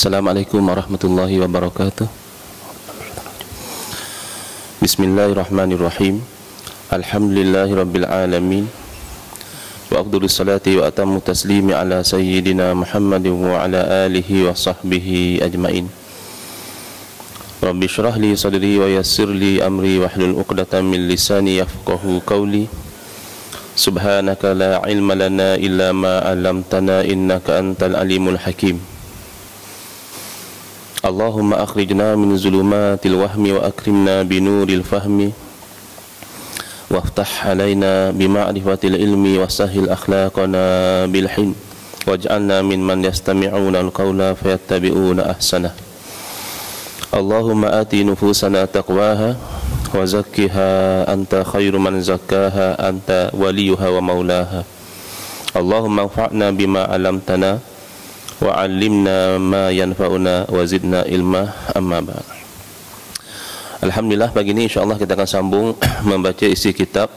Assalamualaikum warahmatullahi wabarakatuh Bismillahirrahmanirrahim Alhamdulillahi rabbil alamin Wa afdulu salati wa atamu taslimi ala sayyidina Muhammadin wa ala alihi wa sahbihi ajmain Rabbi syrah li sadri wa yassir li amri wa hlul uqdatan min lisani yafqahu qawli Subhanaka la ilma lana illa ma 'allamtana innaka antal alimul hakim اللهم أخرجنا من ظلمات الوهم وأكرمنا بنور الفهم وافتح علينا بمعرفة العلم وسهل أخلاقنا بالحلم واجعلنا من من يستمعون القول فيتبعون أحسنه اللهم آت نفوسنا تقواها وزكها أنت خير من زكاها أنت وليها ومولاها اللهم انفعنا بما علمتنا ma yanfa'una wa zidna ilma amma ba'd Alhamdulillah pagi ini insyaAllah kita akan sambung membaca isi kitab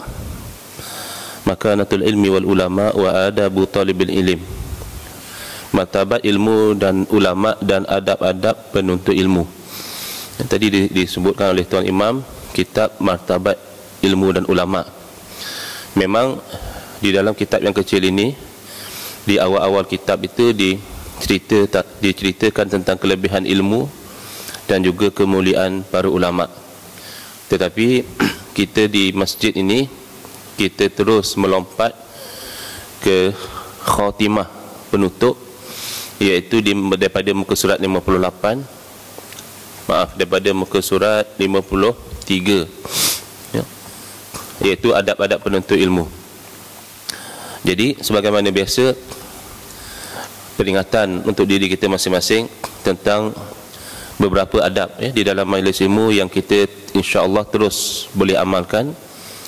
Makanatul ilmi wal ulama wa adabu talibil ilim. Martabat ilmu dan ulama dan adab-adab penuntut ilmu. Yang tadi disebutkan oleh Tuan Imam Kitab Martabat ilmu dan ulama. Memang di dalam kitab yang kecil ini Di awal-awal kitab itu di cerita tak diceritakan tentang kelebihan ilmu dan juga kemuliaan para ulama. Tetapi kita di masjid ini kita terus melompat ke khatimah penutup iaitu di, daripada muka surat 58 maaf daripada muka surat 53 ya. iaitu adab-adab penuntut ilmu. Jadi sebagaimana biasa peringatan untuk diri kita masing-masing tentang beberapa adab ya, di dalam majlis ilmu yang kita insya-Allah terus boleh amalkan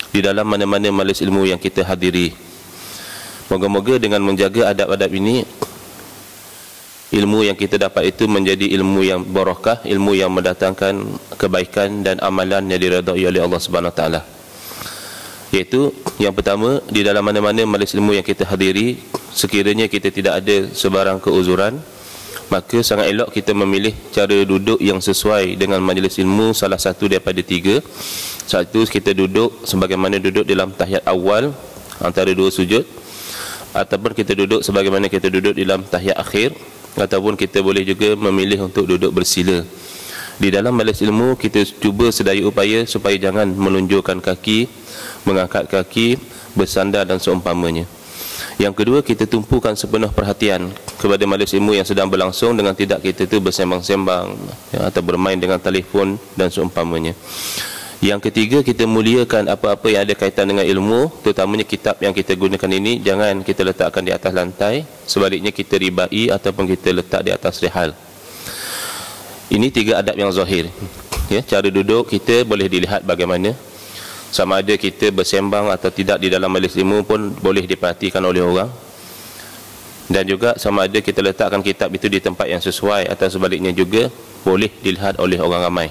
di dalam mana-mana majlis ilmu yang kita hadiri. Moga-moga dengan menjaga adab-adab ini ilmu yang kita dapat itu menjadi ilmu yang barakah, ilmu yang mendatangkan kebaikan dan amalan yang diredai oleh Allah Subhanahu Wa Taala. Iaitu yang pertama. Di dalam mana-mana majlis ilmu yang kita hadiri sekiranya kita tidak ada sebarang keuzuran maka sangat elok kita memilih cara duduk yang sesuai dengan majlis ilmu salah satu daripada tiga. Satu kita duduk sebagaimana duduk dalam tahiyat awal antara dua sujud. Ataupun kita duduk sebagaimana kita duduk dalam tahiyat akhir. Ataupun kita boleh juga memilih untuk duduk bersila. Di dalam majlis ilmu kita cuba sedaya upaya supaya jangan menunjukkan kaki mengangkat kaki bersandar dan seumpamanya yang kedua kita tumpukan sepenuh perhatian kepada majlis ilmu yang sedang berlangsung dengan tidak kita itu bersembang-sembang ya, atau bermain dengan telefon dan seumpamanya. Yang ketiga kita muliakan apa-apa yang ada kaitan dengan ilmu terutamanya kitab yang kita gunakan ini jangan kita letakkan di atas lantai sebaliknya kita ribai ataupun kita letak di atas rihal. Ini tiga adab yang zahir. Ya, cara duduk kita boleh dilihat bagaimana sama ada kita bersembang atau tidak di dalam majlis ilmu pun boleh diperhatikan oleh orang. Dan juga sama ada kita letakkan kitab itu di tempat yang sesuai atau sebaliknya juga boleh dilihat oleh orang ramai.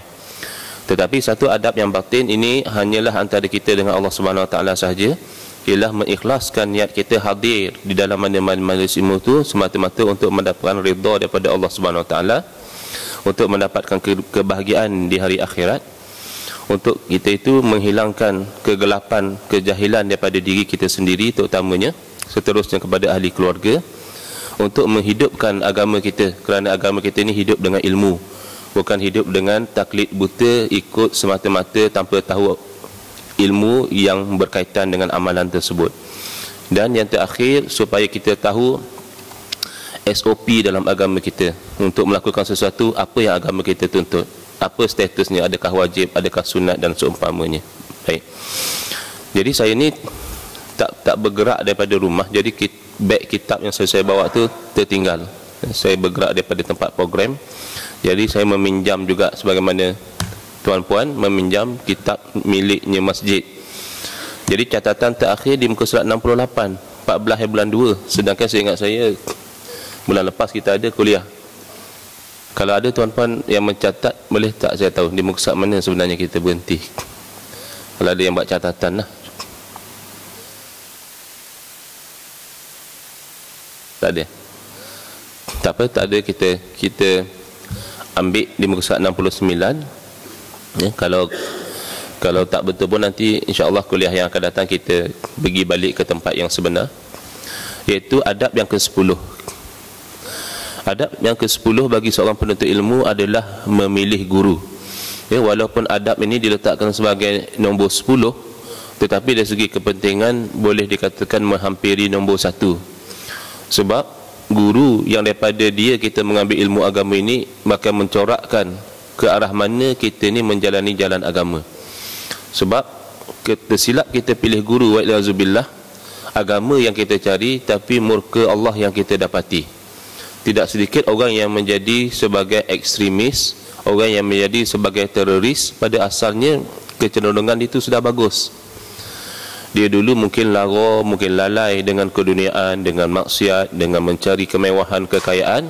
Tetapi satu adab yang batin ini hanyalah antara kita dengan Allah Subhanahu Wa Taala sahaja. Ialah mengikhlaskan niat kita hadir di dalam majlis ilmu itu semata-mata untuk mendapatkan redha daripada Allah Subhanahu Wa Taala untuk mendapatkan kebahagiaan di hari akhirat untuk kita itu menghilangkan kegelapan kejahilan daripada diri kita sendiri terutamanya seterusnya kepada ahli keluarga untuk menghidupkan agama kita. Kerana agama kita ini hidup dengan ilmu bukan hidup dengan taklid buta ikut semata-mata tanpa tahu ilmu yang berkaitan dengan amalan tersebut. Dan yang terakhir supaya kita tahu SOP dalam agama kita untuk melakukan sesuatu apa yang agama kita tuntut apa statusnya? Adakah wajib? Adakah sunat? Dan seumpamanya. Baik. Jadi saya ni tak tak bergerak daripada rumah. Jadi beg kitab yang saya, saya bawa tu tertinggal. Saya bergerak daripada tempat program. Jadi saya meminjam juga sebagaimana tuan-puan meminjam kitab miliknya masjid. Jadi catatan terakhir di muka surat 68 14 bulan 2 sedangkan saya ingat saya bulan lepas kita ada kuliah kalau ada tuan-tuan yang mencatat boleh tak saya tahu di muka mana sebenarnya kita berhenti? Kalau ada yang buat catatan lah. Tak ada. Tak apa tak ada. Kita kita ambil di muka surat 69 ya kalau kalau tak betul pun nanti insya-Allah kuliah yang akan datang kita pergi balik ke tempat yang sebenar iaitu adab yang ke-10 adab yang ke-10 bagi seorang penuntut ilmu adalah memilih guru. Ya walaupun adab ini diletakkan sebagai nombor 10 tetapi dari segi kepentingan boleh dikatakan menghampiri nombor 1 sebab guru yang daripada dia kita mengambil ilmu agama ini maka mencorakkan ke arah mana kita ni menjalani jalan agama. Sebab kita silap kita pilih guru wa'ilhazubillah agama yang kita cari tapi murka Allah yang kita dapati tidak sedikit orang yang menjadi sebagai ekstremis orang yang menjadi sebagai teroris pada asalnya kecenderungan itu sudah bagus dia dulu mungkin lara, mungkin lalai dengan keduniaan, dengan maksiat, dengan mencari kemewahan, kekayaan.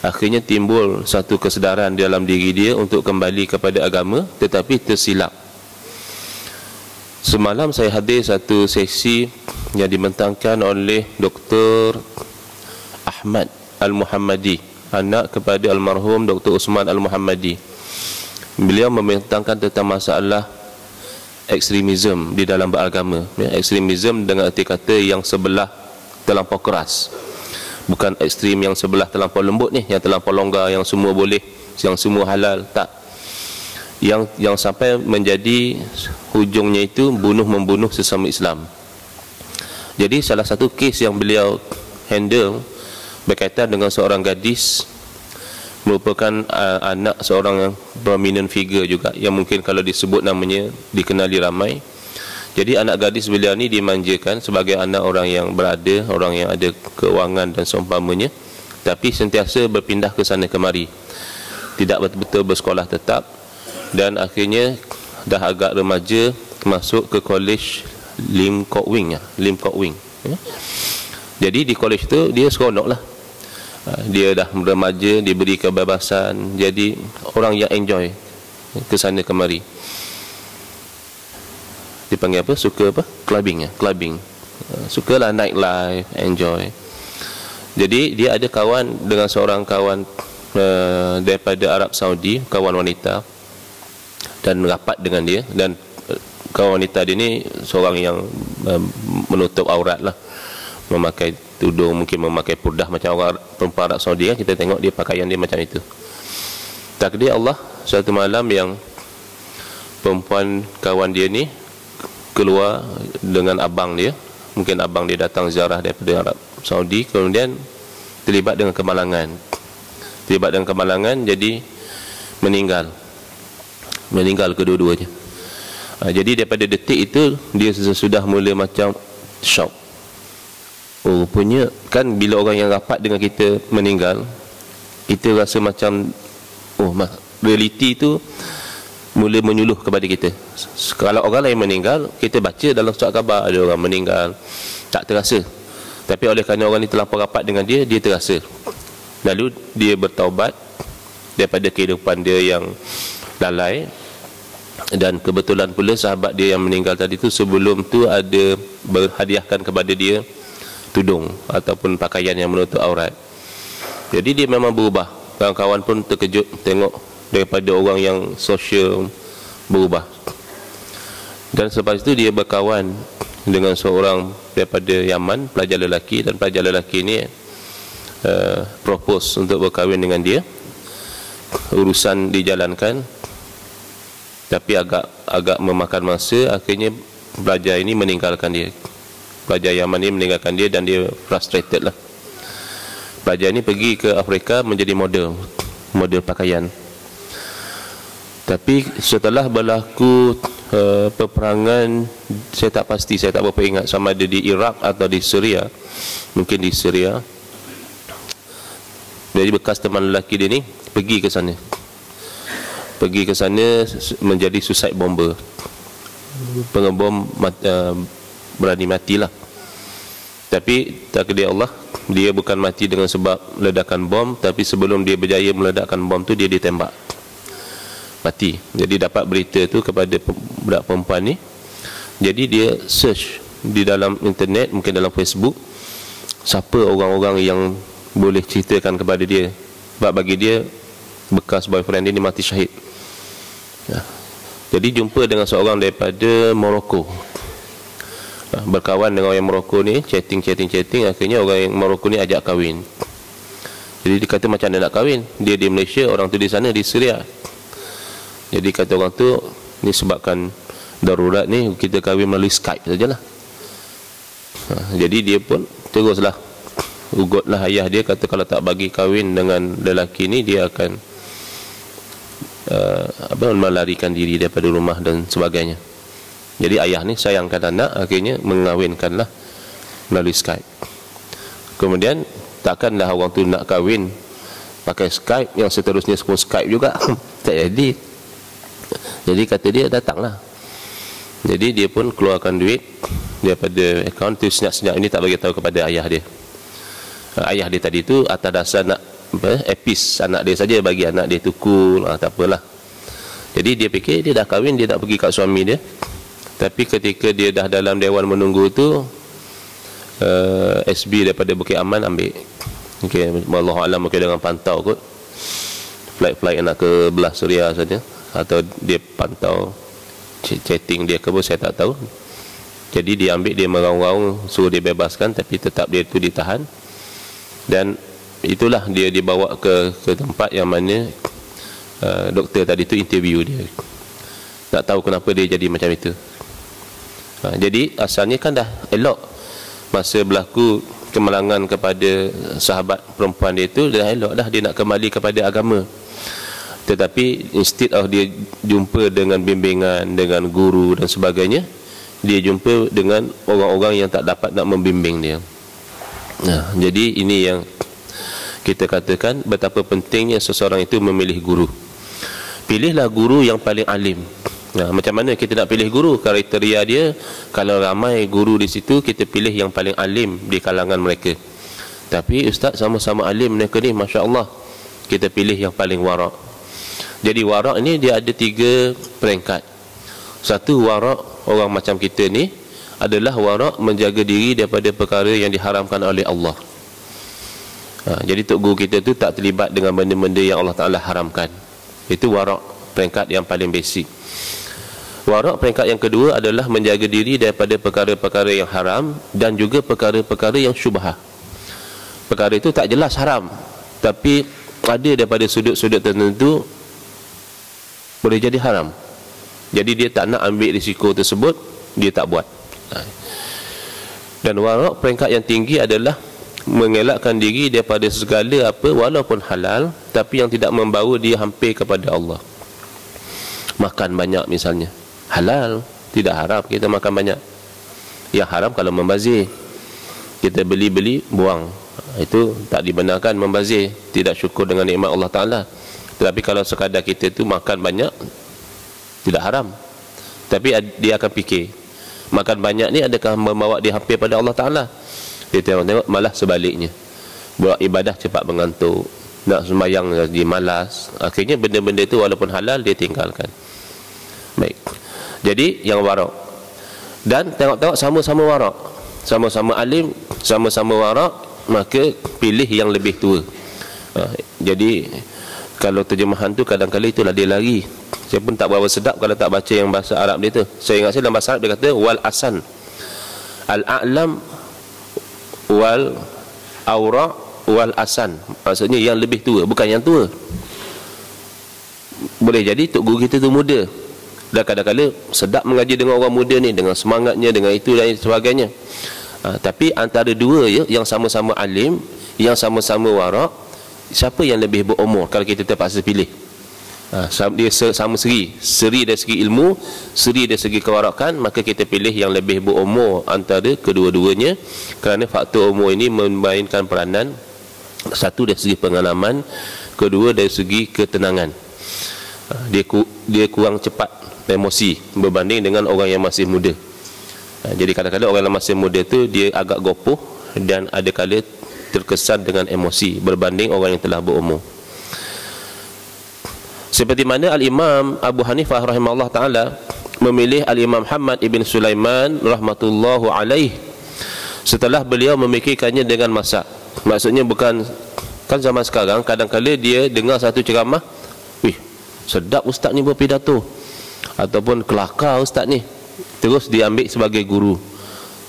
Akhirnya timbul satu kesedaran dalam diri dia untuk kembali kepada agama tetapi tersilap. Semalam saya hadir satu sesi yang dimentangkan oleh Dr. Ahmad Al-Muhammadi, anak kepada almarhum Dr. Usman Al-Muhammadi. Beliau membentangkan tentang masalah ekstremisme di dalam beragama ya, ekstremisme dengan erti kata yang sebelah terlampau keras bukan ekstrem yang sebelah terlampau lembut ni yang terlampau longgar yang semua boleh yang semua halal tak yang yang sampai menjadi hujungnya itu bunuh membunuh sesama Islam jadi salah satu kes yang beliau handle berkaitan dengan seorang gadis merupakan uh, anak seorang yang prominent figure juga yang mungkin kalau disebut namanya dikenali ramai. Jadi anak gadis beliau ni dimanjakan sebagai anak orang yang berada orang yang ada keuangan dan seumpamanya tapi sentiasa berpindah ke sana kemari. Tidak betul-betul bersekolah tetap dan akhirnya dah agak remaja masuk ke college Lim Kok Wing ya Lim Kok Wing ya. jadi di college tu dia seronok lah. Ah, dia dah remaja diberi kebebasan jadi orang yang enjoy ke sana kemari. Dipanggil apa? Suka apa? Clubbing ya? Clubbing. Ah, sukalah night life enjoy. Jadi dia ada kawan dengan seorang kawan uh, daripada Arab Saudi kawan wanita dan rapat dengan dia. Dan kawan wanita dia ni seorang yang uh, menutup aurat lah memakai tudung mungkin memakai purdah macam orang perempuan Arab Saudi kan kita tengok dia pakaian dia macam itu. Takdir Allah suatu malam yang perempuan kawan dia ni keluar dengan abang dia mungkin abang dia datang ziarah daripada Arab Saudi kemudian terlibat dengan kemalangan. Terlibat dengan kemalangan jadi meninggal. Meninggal kedua-duanya. Ha, jadi daripada detik itu dia sudah mula macam shock Oh rupanya kan bila orang yang rapat dengan kita meninggal Kita rasa macam Oh realiti itu Mula menyuluh kepada kita. Kalau orang lain meninggal Kita baca dalam surat khabar Ada orang meninggal Tak terasa. Tapi oleh kerana orang ini terlampau rapat dengan dia Dia terasa. Lalu dia bertaubat Daripada kehidupan dia yang lalai. Dan kebetulan pula sahabat dia yang meninggal tadi tu sebelum tu ada berhadiahkan kepada dia tudung ataupun pakaian yang menutup aurat. Jadi dia memang berubah. Kawan-kawan pun terkejut tengok daripada orang yang sosial berubah. Dan selepas itu dia berkawan dengan seorang daripada Yaman, pelajar lelaki dan pelajar lelaki ini uh, propose untuk berkahwin dengan dia. Urusan dijalankan tapi agak agak memakan masa akhirnya pelajar ini meninggalkan dia pelajar Yaman ini meninggalkan dia dan dia frustrated lah. Pelajar ini pergi ke Afrika menjadi model model pakaian. Tapi setelah berlaku uh, peperangan saya tak pasti saya tak berapa ingat sama ada di Iraq atau di Syria. Mungkin di Syria. Jadi bekas teman lelaki dia ni pergi ke sana. Pergi ke sana menjadi suicide bomber. Pengebom uh, berani matilah. Tapi takdir Allah dia bukan mati dengan sebab ledakan bom tapi sebelum dia berjaya meledakkan bom tu dia ditembak. Mati. Jadi dapat berita tu kepada budak perempuan ni. Jadi dia search di dalam internet mungkin dalam Facebook siapa orang-orang yang boleh ceritakan kepada dia. Sebab bagi dia bekas boyfriend dia ni mati syahid. Ya. jadi jumpa dengan seorang daripada Morocco berkawan dengan orang Morocco ni chatting chatting chatting akhirnya orang yang Morocco ni ajak kahwin. Jadi dia kata macam mana nak kahwin? Dia di Malaysia orang tu di sana di Syria. Jadi kata orang tu ni sebabkan darurat ni kita kahwin melalui Skype sajalah. Ha, jadi dia pun teruslah. Ugutlah ayah dia kata kalau tak bagi kahwin dengan lelaki ni dia akan uh, apa melarikan diri daripada rumah dan sebagainya jadi ayah ni sayangkan anak akhirnya mengawinkanlah melalui Skype. Kemudian takkanlah orang tu nak kahwin pakai Skype yang seterusnya pun Skype juga tak jadi. Jadi kata dia datanglah. Jadi dia pun keluarkan duit daripada akaun tu senyap-senyap ini tak bagi tahu kepada ayah dia. Uh, ayah dia tadi tu atas dasar nak apa, epis anak dia saja bagi anak dia tu cool uh, tak apalah. Jadi dia fikir dia dah kahwin dia nak pergi kat suami dia tapi ketika dia dah dalam dewan menunggu tu uh, SB daripada Bukit Aman ambil. Okay, Allah Alam mungkin dengan pantau kot. Flight-flight nak ke belah Suria saja atau dia pantau chatting dia ke pun saya tak tahu. Jadi dia ambil dia meraung-raung suruh dia bebaskan tapi tetap dia tu ditahan. Dan itulah dia dibawa ke ke tempat yang mana uh, doktor tadi tu interview dia. Tak tahu kenapa dia jadi macam itu uh, jadi asalnya kan dah elok masa berlaku kemalangan kepada sahabat perempuan dia itu dah elok dah dia nak kembali kepada agama tetapi instead of dia jumpa dengan bimbingan dengan guru dan sebagainya dia jumpa dengan orang-orang yang tak dapat nak membimbing dia Nah, jadi ini yang kita katakan betapa pentingnya seseorang itu memilih guru. Pilihlah guru yang paling alim. Nah, macam mana kita nak pilih guru? Kriteria dia kalau ramai guru di situ kita pilih yang paling alim di kalangan mereka. Tapi ustaz sama-sama alim mereka ni masya-Allah. Kita pilih yang paling warak. Jadi warak ni dia ada tiga peringkat. Satu warak orang macam kita ni adalah warak menjaga diri daripada perkara yang diharamkan oleh Allah. Ha, jadi tok guru kita tu tak terlibat dengan benda-benda yang Allah Taala haramkan. Itu warak peringkat yang paling basic. Warak peringkat yang kedua adalah menjaga diri daripada perkara-perkara yang haram dan juga perkara-perkara yang syubhah. Perkara itu tak jelas haram, tapi ada daripada sudut-sudut tertentu boleh jadi haram. Jadi dia tak nak ambil risiko tersebut, dia tak buat. Dan warak peringkat yang tinggi adalah mengelakkan diri daripada segala apa walaupun halal tapi yang tidak membawa dia hampir kepada Allah. Makan banyak misalnya. Halal, tidak haram kita makan banyak. Yang haram kalau membazir. Kita beli-beli buang. Itu tak dibenarkan membazir, tidak syukur dengan nikmat Allah Taala. Tetapi kalau sekadar kita tu makan banyak tidak haram. Tapi dia akan fikir makan banyak ni adakah membawa dia hampir pada Allah Ta'ala dia tengok-tengok malah sebaliknya buat ibadah cepat mengantuk nak sembahyang jadi malas akhirnya benda-benda itu walaupun halal dia tinggalkan baik jadi yang warak dan tengok-tengok sama-sama warak sama-sama alim sama-sama warak maka pilih yang lebih tua. Ha, jadi kalau terjemahan tu kadang-kadang itulah dia lari. Saya pun tak berapa sedap kalau tak baca yang bahasa Arab dia tu. Saya ingat saya dalam bahasa Arab dia kata wal asan. Al-a'lam wal aura wal asan. Maksudnya yang lebih tua bukan yang tua. Boleh jadi tok guru kita tu muda dan kadang-kadang sedap mengaji dengan orang muda ni dengan semangatnya dengan itu dan sebagainya. Ha, tapi antara dua ya yang sama-sama alim yang sama-sama warak siapa yang lebih berumur kalau kita terpaksa pilih? Ha, dia sama seri seri dari segi ilmu seri dari segi kewarakan maka kita pilih yang lebih berumur antara kedua-duanya kerana faktor umur ini memainkan peranan satu dari segi pengalaman kedua dari segi ketenangan. Ha, dia dia kurang cepat emosi berbanding dengan orang yang masih muda ha, jadi kadang-kadang orang yang masih muda tu dia agak gopoh dan ada kala terkesan dengan emosi berbanding orang yang telah berumur. Seperti mana Al-Imam Abu Hanifah rahimahullah taala memilih Al-Imam Muhammad ibn Sulaiman rahmatullahu alaih setelah beliau memikirkannya dengan masa. maksudnya bukan kan zaman sekarang kadang-kala dia dengar satu ceramah wih sedap ustaz ni berpidato ataupun kelakar ustaz ni terus diambil sebagai guru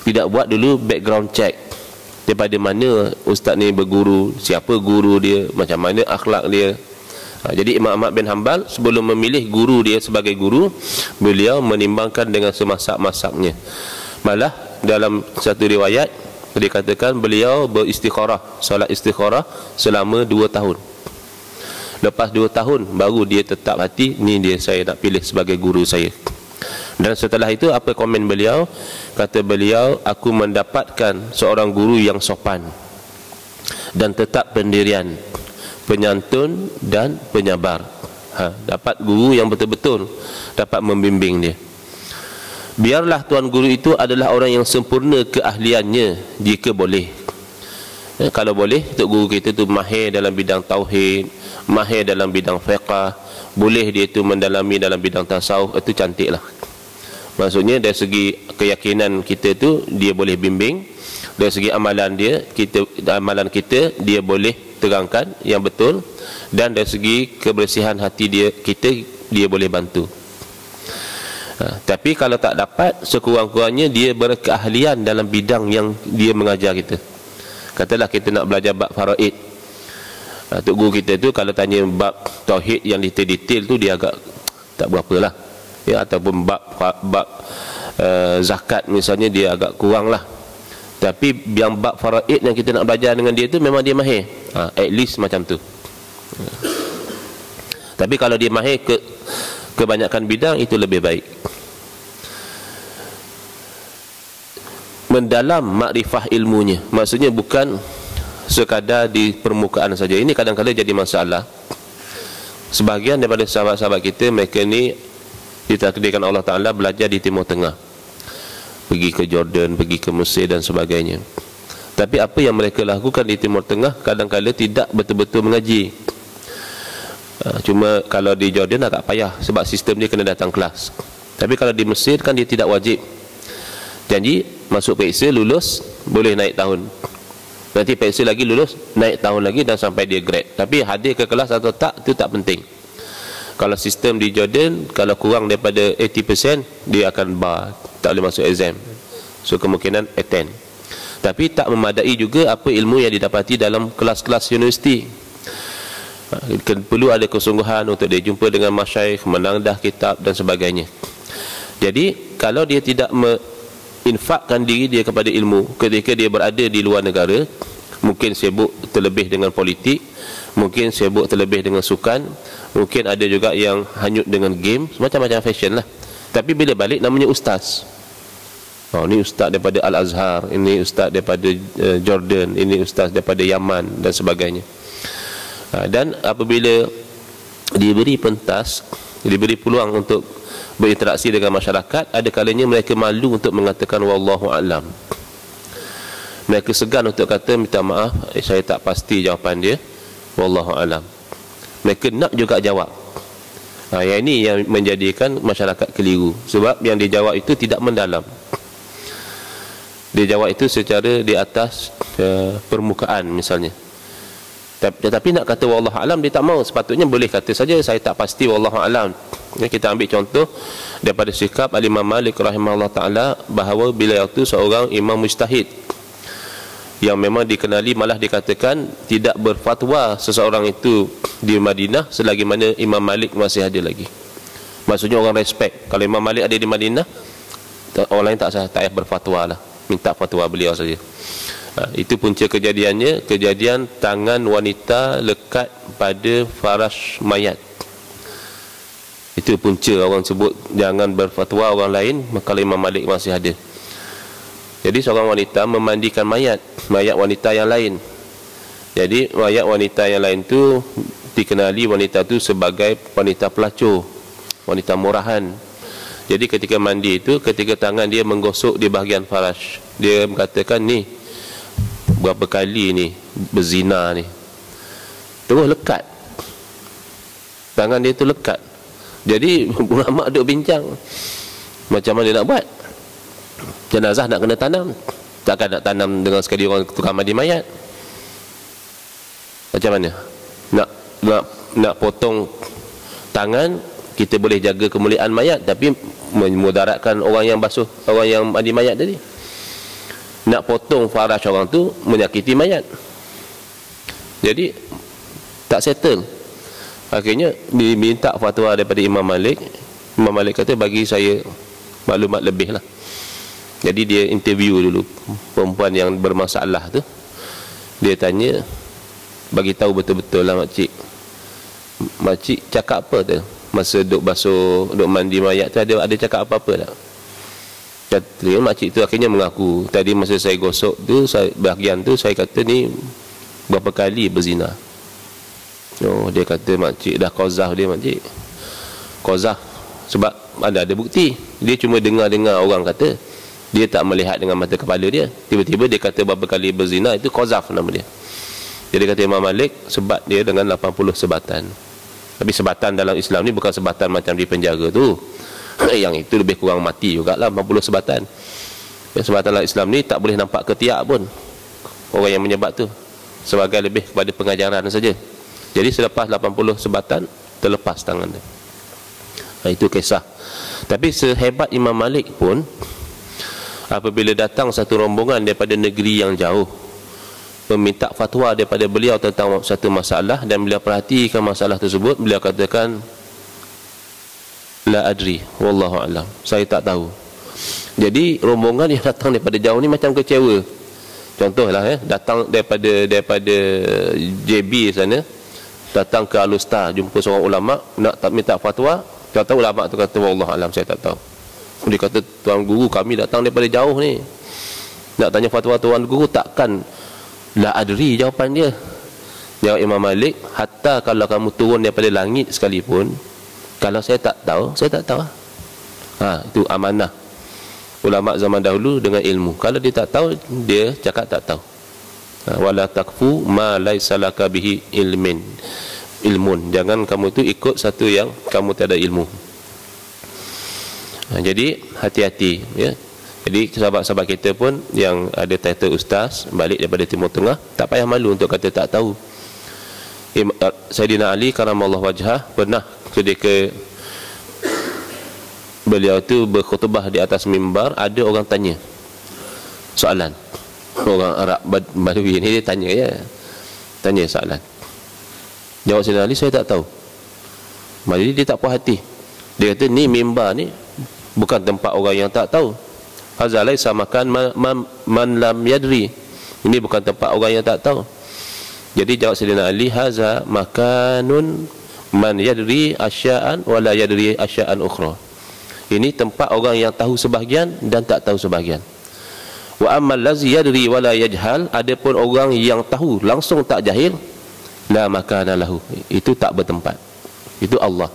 tidak buat dulu background check daripada mana ustaz ni berguru siapa guru dia macam mana akhlak dia Ha, jadi Imam Ahmad bin Hanbal sebelum memilih guru dia sebagai guru, beliau menimbangkan dengan semasak-masaknya. Malah dalam satu riwayat dikatakan beliau beristikharah, solat istikharah selama dua tahun. Lepas dua tahun baru dia tetap hati ni dia saya nak pilih sebagai guru saya. Dan setelah itu apa komen beliau? Kata beliau, aku mendapatkan seorang guru yang sopan dan tetap pendirian penyantun dan penyabar ha, dapat guru yang betul-betul dapat membimbing dia biarlah tuan guru itu adalah orang yang sempurna keahliannya jika boleh ya, kalau boleh tok guru kita tu mahir dalam bidang tauhid mahir dalam bidang fiqah boleh dia tu mendalami dalam bidang tasawuf itu cantiklah. Maksudnya dari segi keyakinan kita tu dia boleh bimbing. Dari segi amalan dia kita amalan kita dia boleh terangkan yang betul. Dan dari segi kebersihan hati dia kita dia boleh bantu. Ha, tapi kalau tak dapat sekurang-kurangnya dia berkeahlian dalam bidang yang dia mengajar kita. Katalah kita nak belajar bab faraid ha, Tok Guru kita tu kalau tanya bab tauhid yang detail-detail tu dia agak tak berapa lah. Ya, ataupun bab, bab uh, zakat misalnya dia agak kurang lah. Tapi yang bab faraid yang kita nak belajar dengan dia tu memang dia mahir. Ha, at least macam tu. Tapi kalau dia mahir ke kebanyakan bidang itu lebih baik. Mendalam makrifah ilmunya. Maksudnya bukan sekadar di permukaan saja ini kadang-kadang jadi masalah sebahagian daripada sahabat-sahabat kita mereka ni ditakdirkan Allah Ta'ala belajar di Timur Tengah pergi ke Jordan, pergi ke Mesir dan sebagainya. Tapi apa yang mereka lakukan di Timur Tengah kadang-kadang tidak betul-betul mengaji. Ha, cuma kalau di Jordan agak payah sebab sistem dia kena datang kelas. Tapi kalau di Mesir kan dia tidak wajib. Janji masuk periksa lulus boleh naik tahun. Nanti periksa lagi lulus naik tahun lagi dan sampai dia grade. Tapi hadir ke kelas atau tak itu tak penting. Kalau sistem di Jordan kalau kurang daripada 80% dia akan bar tak boleh masuk exam so kemungkinan attend tapi tak memadai juga apa ilmu yang didapati dalam kelas-kelas universiti ha, perlu ada kesungguhan untuk dia jumpa dengan masyaikh menangdah kitab dan sebagainya jadi kalau dia tidak menginfakkan diri dia kepada ilmu. Ketika dia berada di luar negara mungkin sibuk terlebih dengan politik mungkin sibuk terlebih dengan sukan mungkin ada juga yang hanyut dengan game macam-macam fashion lah. Tapi bila balik namanya ustaz. Oh, ini ustaz daripada Al-Azhar, ini ustaz daripada uh, Jordan, ini ustaz daripada Yaman dan sebagainya. Uh, dan apabila diberi pentas, diberi peluang untuk berinteraksi dengan masyarakat, ada kalanya mereka malu untuk mengatakan wallahu alam. Mereka segan untuk kata minta maaf, eh, saya tak pasti jawapan dia. Wallahu alam. Mereka nak juga jawab. Ha, yang ini yang menjadikan masyarakat keliru. Sebab yang dijawab itu tidak mendalam dia jawab itu secara di atas uh, permukaan misalnya tetapi nak kata wallahu alam dia tak mau. Sepatutnya boleh kata saja saya tak pasti wallahu alam. Ya, kita ambil contoh daripada sikap al-Imam Malik rahimahullah taala bahawa bila itu seorang imam mujtahid yang memang dikenali malah dikatakan tidak berfatwa seseorang itu di Madinah selagi mana Imam Malik masih ada lagi. Maksudnya orang respect. Kalau Imam Malik ada di Madinah orang lain tak sah tak payah berfatwa lah. Minta fatwa beliau saja ha, itu punca kejadiannya. Kejadian tangan wanita lekat pada faras mayat. Itu punca orang sebut. Jangan berfatwa orang lain maka Imam Malik masih ada. Jadi seorang wanita memandikan mayat. Mayat wanita yang lain. Jadi mayat wanita yang lain tu dikenali wanita tu sebagai wanita pelacur. Wanita murahan. Jadi ketika mandi itu ketika tangan dia menggosok di bahagian farash dia mengatakan ni berapa kali ni berzina ni? Terus lekat. Tangan dia tu lekat. Jadi ulama duk bincang. Macam mana nak buat? Jenazah nak kena tanam. Takkan nak tanam dengan sekali orang tukang mandi mayat? Macam mana? Nak nak nak potong tangan kita boleh jaga kemuliaan mayat tapi memudaratkan orang yang basuh orang yang mandi mayat tadi nak potong faraj orang tu menyakiti mayat. Jadi tak settle. Akhirnya diminta fatwa daripada Imam Malik. Imam Malik kata bagi saya maklumat lebih lah. Jadi dia interview dulu perempuan yang bermasalah tu. Dia tanya bagi tahu betul-betul lah makcik makcik cakap apa tu? Masa duk basuh duk mandi mayat tu ada ada cakap apa-apa tak kata makcik tu akhirnya mengaku tadi masa saya gosok tu saya, bahagian tu saya kata ni berapa kali berzina. Oh dia kata makcik dah kozah dia makcik. Kozah sebab ada ada bukti. Dia cuma dengar-dengar orang kata dia tak melihat dengan mata kepala dia. Tiba-tiba dia kata berapa kali berzina itu kozaf nama dia. Jadi kata Imam Malik sebat dia dengan 80 sebatan. Tapi sebatan dalam Islam ni bukan sebatan macam di penjara tu. yang itu lebih kurang mati jugalah 40 sebatan. Ya, sebatan dalam Islam ni tak boleh nampak ketiak pun. Orang yang menyebat tu. Sebagai lebih kepada pengajaran saja. Jadi selepas 80 sebatan, terlepas tangan dia. Nah, itu kisah. Tapi sehebat Imam Malik pun, apabila datang satu rombongan daripada negeri yang jauh, meminta fatwa daripada beliau tentang satu masalah dan beliau perhatikan masalah tersebut beliau katakan la adri wallahu alam. Saya tak tahu. Jadi rombongan yang datang daripada jauh ni macam kecewa. Contohlah eh datang daripada daripada JB sana datang ke Alusta jumpa seorang ulama nak minta fatwa tahu ulama tu kata wallahu alam saya tak tahu. Dia kata tuan guru kami datang daripada jauh ni. Nak tanya fatwa tuan guru takkan? La adri jawapan dia. Jawab Imam Malik Hatta kalau kamu turun daripada langit sekalipun Kalau saya tak tahu Saya tak tahu. Ha, Itu amanah Ulama zaman dahulu dengan ilmu. Kalau dia tak tahu Dia cakap tak tahu. Ha, Wala takfu ma laisalaka bihi ilmin Ilmun. Jangan kamu tu ikut satu yang Kamu tak ada ilmu. Ha, Jadi hati-hati ya. Jadi sahabat-sahabat kita pun yang ada title ustaz balik daripada Timur Tengah tak payah malu untuk kata tak tahu. Uh, Sayyidina Ali karamallahu wajhah pernah ketika beliau tu berkhutbah di atas mimbar ada orang tanya soalan. Orang Arab Badui ni dia tanya ya. Tanya soalan. Jawab Sayyidina Ali saya tak tahu. Jadi dia tak puas hati. Dia kata ni mimbar ni bukan tempat orang yang tak tahu Hadza laisa makan man, man, man lam yadri. Ini bukan tempat orang yang tak tahu. Jadi jawab Sayyidina Ali hadza makanun man yadri asya'an wala yadri asya'an ukhra. Ini tempat orang yang tahu sebahagian dan tak tahu sebahagian. Wa ammal lazi yadri wala yajhal adapun orang yang tahu langsung tak jahil la makana lahu. Itu tak bertempat. Itu Allah.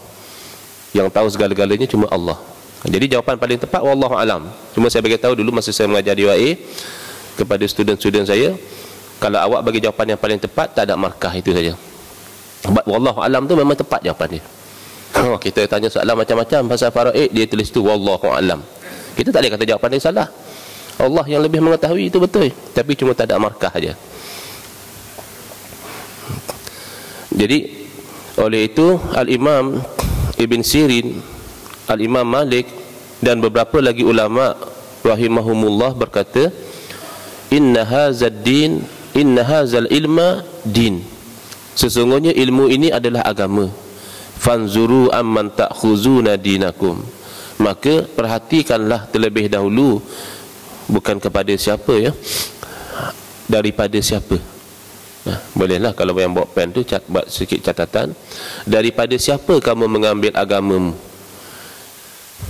Yang tahu segala-galanya cuma Allah. Jadi jawapan paling tepat wallahu alam. Cuma saya bagi tahu dulu masa saya mengajar di UAE kepada student-student saya kalau awak bagi jawapan yang paling tepat tak ada markah itu saja. Sebab wallahu alam tu memang tepat jawapan dia. Oh, kita tanya soalan macam-macam pasal faraid dia tulis tu wallahu alam. Kita tak boleh kata jawapan dia salah. Allah yang lebih mengetahui itu betul tapi cuma tak ada markah aja. Jadi oleh itu al-Imam Ibn Sirin Al-Imam Malik dan beberapa lagi ulama rahimahumullah berkata inna hadzal din inna hadzal ilma din. Sesungguhnya ilmu ini adalah agama. Fanzuru amman ta'khuzuna dinakum. Maka perhatikanlah terlebih dahulu bukan kepada siapa ya daripada siapa. Nah, bolehlah kalau yang bawa pen tu cat, buat sedikit catatan. Daripada siapa kamu mengambil agamamu?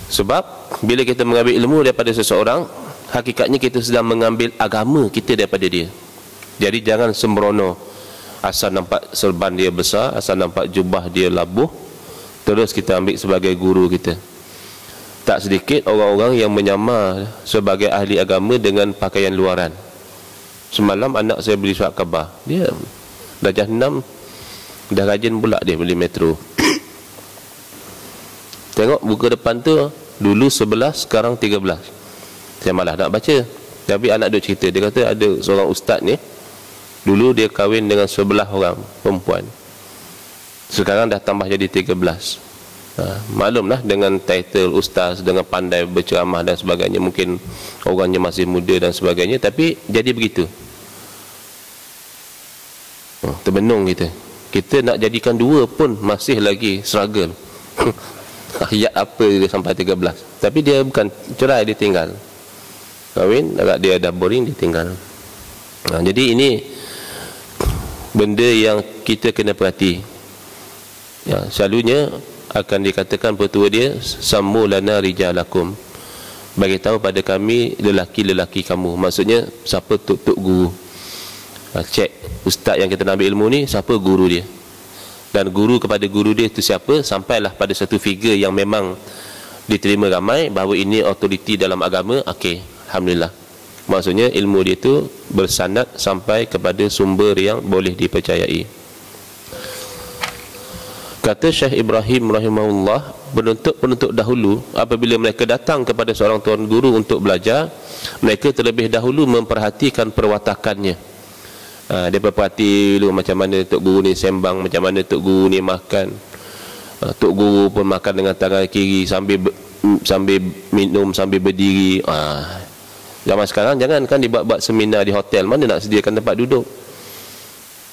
Sebab bila kita mengambil ilmu daripada seseorang, hakikatnya kita sedang mengambil agama kita daripada dia. Jadi jangan sembrono asal nampak serban dia besar, asal nampak jubah dia labuh, terus kita ambil sebagai guru kita. Tak sedikit orang-orang yang menyamar sebagai ahli agama dengan pakaian luaran. Semalam anak saya beli surat khabar. Dia darjah 6 dah rajin pula dia beli metro. Tengok buku depan tu Dulu 11, sekarang 13 Saya malah nak baca Tapi anak duk cerita Dia kata ada seorang ustaz ni dulu dia kahwin dengan sebelah orang perempuan. Sekarang dah tambah jadi 13 ha, maklumlah dengan title ustaz dengan pandai berceramah dan sebagainya. Mungkin orangnya masih muda dan sebagainya tapi jadi begitu. Ha, terbenung kita. Kita nak jadikan dua pun masih lagi struggle. Ayat apa dia sampai 13 tapi dia bukan cerai dia tinggal. Kahwin agak dia dah boring dia tinggal. Ha, jadi ini benda yang kita kena perhati. Ya, selalunya akan dikatakan petua dia sammu lana rijalakum. Bagi tahu pada kami lelaki-lelaki kamu. Maksudnya siapa tuk-tuk guru? Ha, cek ustaz yang kita nak ambil ilmu ni siapa guru dia? Dan guru kepada guru dia itu siapa? Sampailah pada satu figure yang memang diterima ramai bahawa ini otoriti dalam agama okey alhamdulillah maksudnya ilmu dia itu bersanad sampai kepada sumber yang boleh dipercayai. Kata Syekh Ibrahim rahimahullah penuntut-penuntut dahulu apabila mereka datang kepada seorang tuan guru untuk belajar mereka terlebih dahulu memperhatikan perwatakannya. Ha, dia berperhati dulu macam mana Tok Guru ni sembang macam mana Tok Guru ni makan. Ha, Tok Guru pun makan dengan tangan kiri sambil sambil minum sambil berdiri. Ha, zaman sekarang jangan kan dibuat-buat seminar di hotel mana nak sediakan tempat duduk.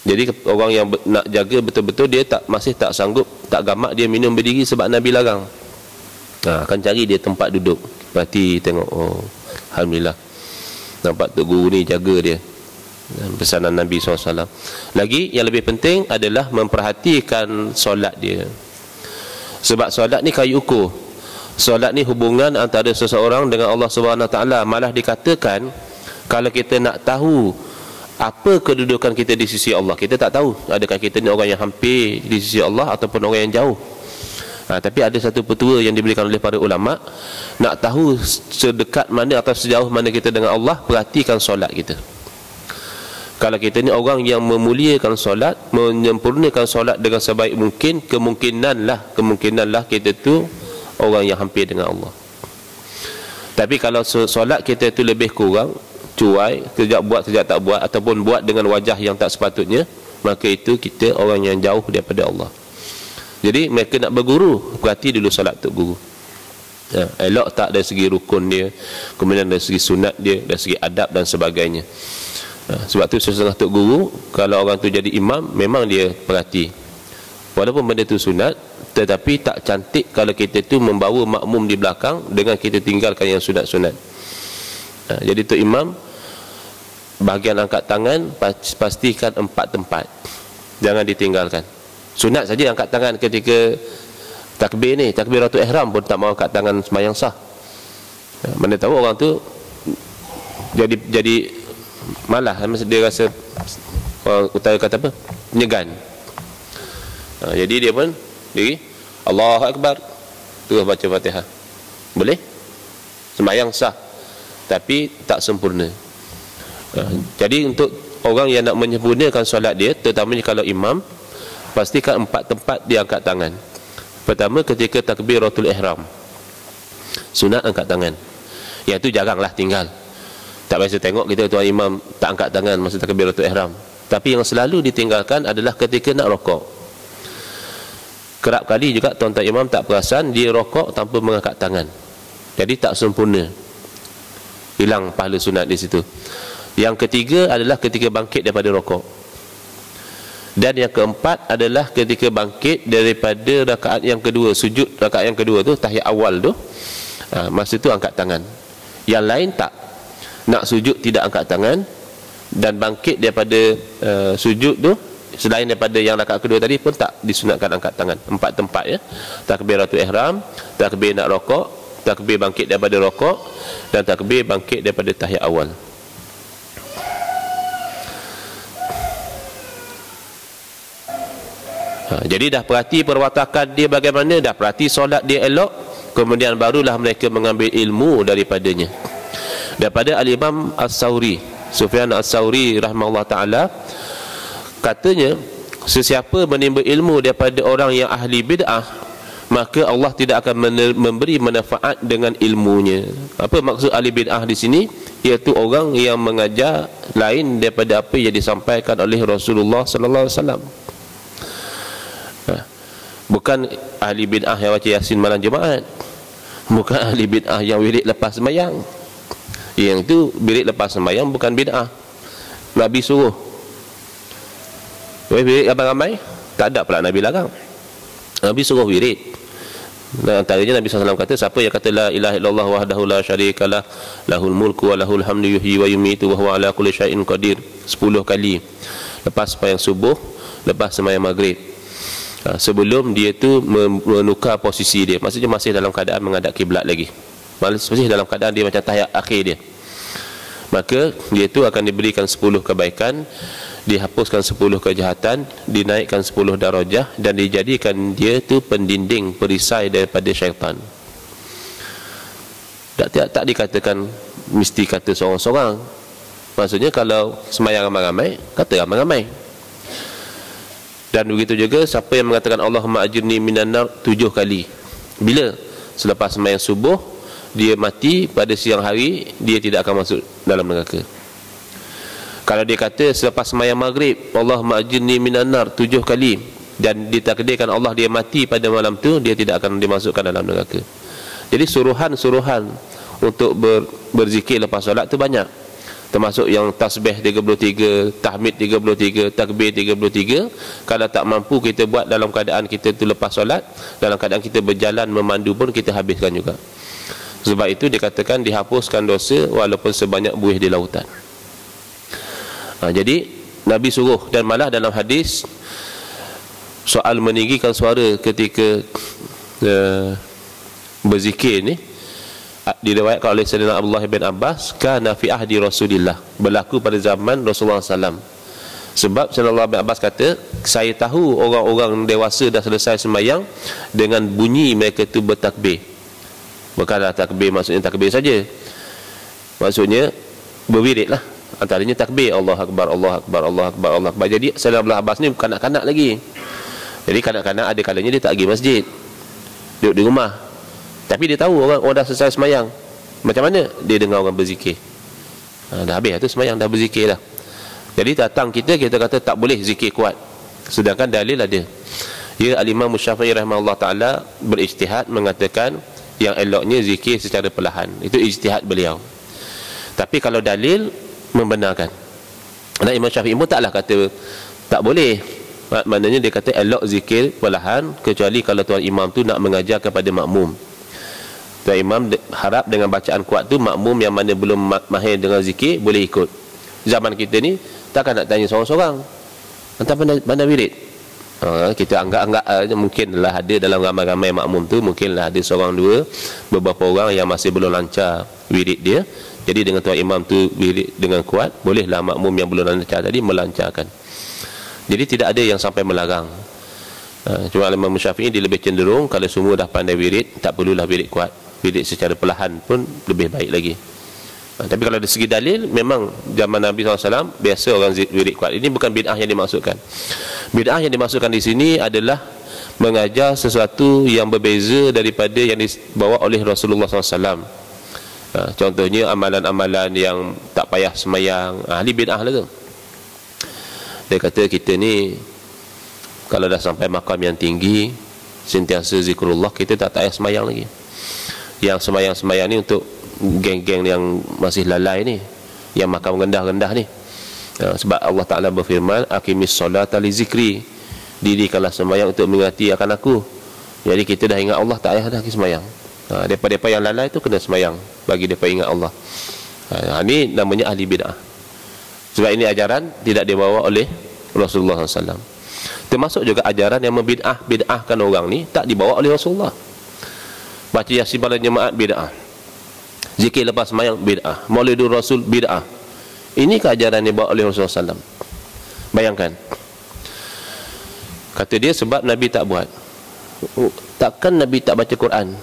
Jadi orang yang nak jaga betul-betul dia tak masih tak sanggup tak gamak dia minum berdiri sebab Nabi larang. Ha, akan cari dia tempat duduk. Berarti tengok oh Alhamdulillah. Nampak Tok Guru ni jaga dia. Pesanan Nabi SAW lagi yang lebih penting adalah memperhatikan solat dia. Sebab solat ni kayu ukur solat ni hubungan antara seseorang dengan Allah SWT malah dikatakan kalau kita nak tahu apa kedudukan kita di sisi Allah kita tak tahu adakah kita ni orang yang hampir di sisi Allah ataupun orang yang jauh. Ha, tapi ada satu petua yang diberikan oleh para ulama nak tahu sedekat mana atau sejauh mana kita dengan Allah perhatikan solat kita. Kalau kita ni orang yang memuliakan solat menyempurnakan solat dengan sebaik mungkin kemungkinanlah kemungkinanlah kita tu orang yang hampir dengan Allah. Tapi kalau solat kita tu lebih kurang cuai kejap buat kejap tak buat ataupun buat dengan wajah yang tak sepatutnya maka itu kita orang yang jauh daripada Allah. Jadi mereka nak berguru perhati dulu solat tu guru. Ya, elok tak dari segi rukun dia kemudian dari segi sunat dia dari segi adab dan sebagainya. Ha, sebab tu sesetengah tok guru kalau orang tu jadi imam memang dia perhati walaupun benda tu sunat tetapi tak cantik kalau kita tu membawa makmum di belakang dengan kita tinggalkan yang sunat-sunat. Ha, jadi tu imam bahagian angkat tangan pastikan empat tempat. Jangan ditinggalkan. Sunat saja angkat tangan ketika takbir ni takbir ratu ihram pun tak mau angkat tangan semayang sah. Ha, mana tahu orang tu jadi jadi malah dia rasa orang utara kata apa? Penyegan ha, jadi dia pun diri Allah Akbar. Terus baca fatihah. Boleh? Semayang sah. Tapi tak sempurna. Ha, jadi untuk orang yang nak menyempurnakan solat dia terutamanya kalau imam pastikan empat tempat dia angkat tangan. Pertama ketika takbiratul ihram. Sunat angkat tangan. Yang itu jaranglah tinggal. Tak biasa tengok kita tuan imam tak angkat tangan masa takbiratul ihram. Tapi yang selalu ditinggalkan adalah ketika nak rokok kerap kali juga tuan-tuan imam tak perasan dia rokok tanpa mengangkat tangan. Jadi tak sempurna. Hilang pahala sunat di situ. Yang ketiga adalah ketika bangkit daripada rokok. Dan yang keempat adalah ketika bangkit daripada rakaat yang kedua sujud rakaat yang kedua tu tahiyat awal tu ha, masa tu angkat tangan. Yang lain tak. Nak sujud tidak angkat tangan dan bangkit daripada uh, sujud tu selain daripada yang rakaat kedua tadi pun tak disunatkan angkat tangan. Empat tempat ya. Takbiratul ihram takbir nak rokok takbir bangkit daripada rokok dan takbir bangkit daripada tahiyat awal. Ha, jadi dah perhati perwatakan dia bagaimana? Dah perhati solat dia elok kemudian barulah mereka mengambil ilmu daripadanya. Daripada al-Imam As-Sauri Sufyan As-Sauri rahimahullah taala katanya sesiapa menimba ilmu daripada orang yang ahli bid'ah maka Allah tidak akan memberi manfaat dengan ilmunya. Apa maksud ahli bid'ah di sini? Iaitu orang yang mengajar lain daripada apa yang disampaikan oleh Rasulullah sallallahu alaihi wasallam. Ha. bukan ahli bid'ah yang baca yasin malam jumaat. Bukan ahli bid'ah yang wirid lepas sembahyang. Yang itu wirid lepas sembahyang bukan bid'ah. Nabi suruh wirid ramai-ramai? Tak ada pula Nabi larang. Nabi suruh wirid. Dan antaranya Nabi SAW kata siapa yang kata la ilaha illallah wahdahu la syarikalah lahul mulku wa lahul hamdu yuhyi wa yumitu wa huwa ala kulli syai'in qadir. 10 kali. Lepas sembahyang subuh lepas sembahyang maghrib. Ha, sebelum dia tu menukar posisi dia. Maksudnya masih dalam keadaan menghadap kiblat lagi. Masih dalam keadaan dia macam tahiyat akhir dia. Maka dia tu akan diberikan 10 kebaikan dihapuskan 10 kejahatan dinaikkan 10 darajah dan dijadikan dia tu pendinding perisai daripada syaitan. Tak, tak, tak dikatakan mesti kata seorang-seorang. Maksudnya kalau semayang ramai-ramai kata ramai-ramai. Dan begitu juga siapa yang mengatakan Allahumma ajirni minan nar tujuh kali. Bila? Selepas semayang subuh dia mati pada siang hari dia tidak akan masuk dalam neraka kalau dia kata selepas semayang maghrib Allah ma'ajirni minan nar tujuh kali. Dan ditakdirkan Allah dia mati pada malam tu dia tidak akan dimasukkan dalam neraka. Jadi suruhan-suruhan untuk ber, berzikir lepas solat tu banyak. Termasuk yang tasbih 33 tahmid 33 takbir 33 kalau tak mampu kita buat dalam keadaan kita tu lepas solat dalam keadaan kita berjalan memandu pun kita habiskan juga. Sebab itu dikatakan dihapuskan dosa walaupun sebanyak buih di lautan ha, jadi Nabi suruh dan malah dalam hadis soal meninggikan suara ketika uh, berzikir ni diriwayatkan oleh Sayyidina Abdullah bin Abbas kana fi ahdi Rasulillah. Berlaku pada zaman Rasulullah SAW sebab Sayyidina bin Abbas kata saya tahu orang-orang dewasa dah selesai sembahyang dengan bunyi mereka tu bertakbir. Bukanlah takbir maksudnya takbir saja. Maksudnya berwirid lah antaranya takbir Allah Akbar Allah Akbar Allah Akbar Allah Akbar. Jadi Sayyidina Abdullah Abbas ni kanak-kanak lagi. Jadi kanak-kanak ada kalanya dia tak pergi masjid. Duduk di rumah. Tapi dia tahu orang orang dah selesai semayang. Macam mana? Dia dengar orang berzikir. Ha, dah habis tu semayang dah berzikir dah. Jadi datang kita kita kata tak boleh zikir kuat. Sedangkan dalil ada. Ya al-imam syafi'i rahimahullah ta'ala berijtihad mengatakan yang eloknya zikir secara perlahan. Itu ijtihad beliau. Tapi kalau dalil membenarkan. Dan Imam Syafi'i pun taklah kata tak boleh. Maknanya dia kata elok zikir perlahan kecuali kalau tuan imam tu nak mengajar kepada makmum. Tuan imam harap dengan bacaan kuat tu makmum yang mana belum mahir dengan zikir boleh ikut. Zaman kita ni takkan nak tanya seorang-seorang. Entah mana, mana wirid. Ha, kita anggap-anggap uh, mungkinlah ada dalam ramai-ramai makmum tu mungkinlah ada seorang dua beberapa orang yang masih belum lancar wirid dia jadi dengan tuan imam tu dengan kuat bolehlah makmum yang belum lancar tadi melancarkan. Jadi tidak ada yang sampai melarang. Ha, cuma Imam Syafi'i dia lebih cenderung kalau semua dah pandai wirid tak perlulah wirid kuat. Wirid secara perlahan pun lebih baik lagi. Ha, tapi kalau dari segi dalil memang zaman Nabi SAW biasa orang wirid kuat. Ini bukan bid'ah yang dimaksudkan. Bid'ah yang dimaksudkan di sini adalah mengajar sesuatu yang berbeza daripada yang dibawa oleh Rasulullah SAW ha, contohnya amalan-amalan yang tak payah semayang. Ha, ahli bid'ah lah tu. Dia kata kita ni kalau dah sampai makam yang tinggi sentiasa zikrullah kita tak payah semayang lagi. Yang semayang-semayang ni untuk geng-geng yang masih lalai ni yang makam rendah-rendah ni. Ha, sebab Allah Ta'ala berfirman akimis solat ali zikri. Dirikanlah semayang untuk mengingati akan aku. Jadi kita dah ingat Allah tak payah dah semayang ha, daripada-daripada yang lalai tu kena semayang bagi mereka ingat Allah. Ha, ini namanya ahli bid'ah. Sebab ini ajaran tidak dibawa oleh Rasulullah SAW termasuk juga ajaran yang membid'ah bid'ahkan orang ni tak dibawa oleh Rasulullah. Baca yasin pada jemaat bid'ah. Zikir lepas semayang bid'ah. Maulidur rasul bid'ah. Ini keajaran yang dibawa oleh Rasulullah SAW bayangkan. Kata dia sebab Nabi tak buat. Takkan Nabi tak baca Quran